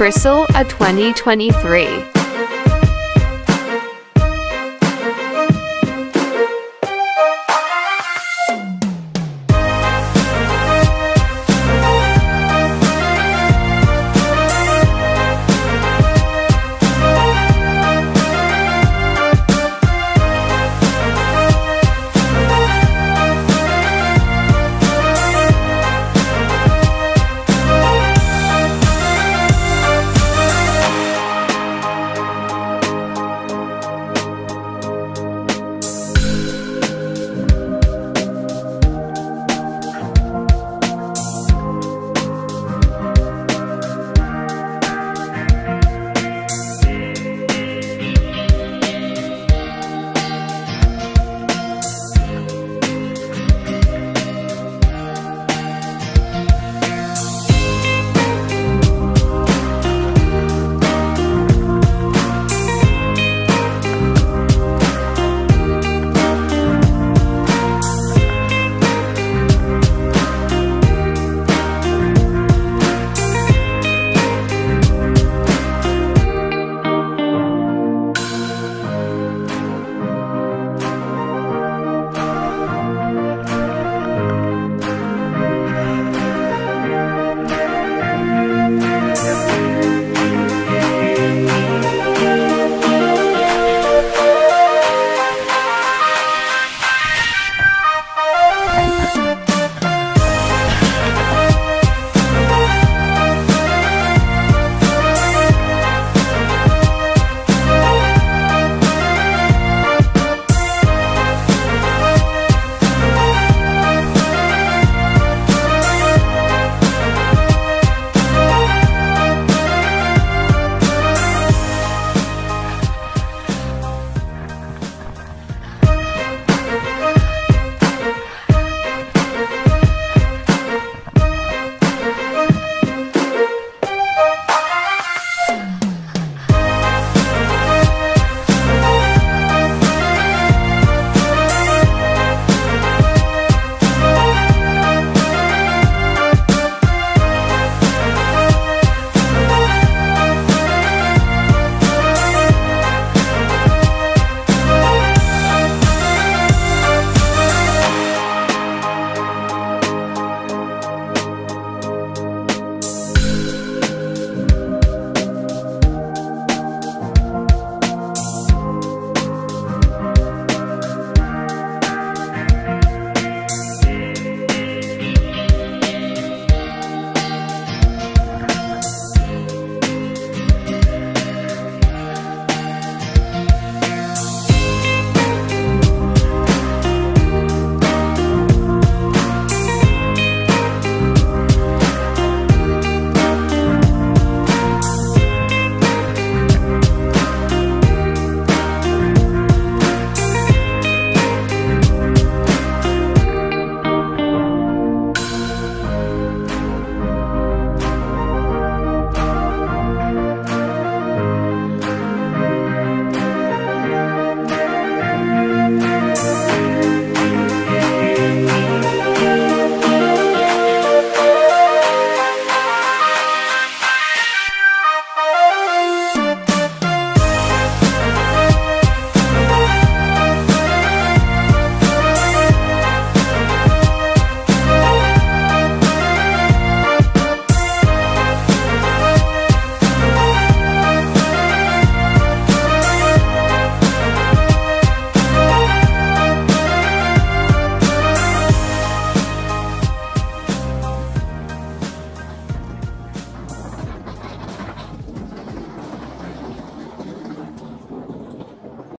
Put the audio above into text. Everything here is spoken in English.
Crystal, a 2023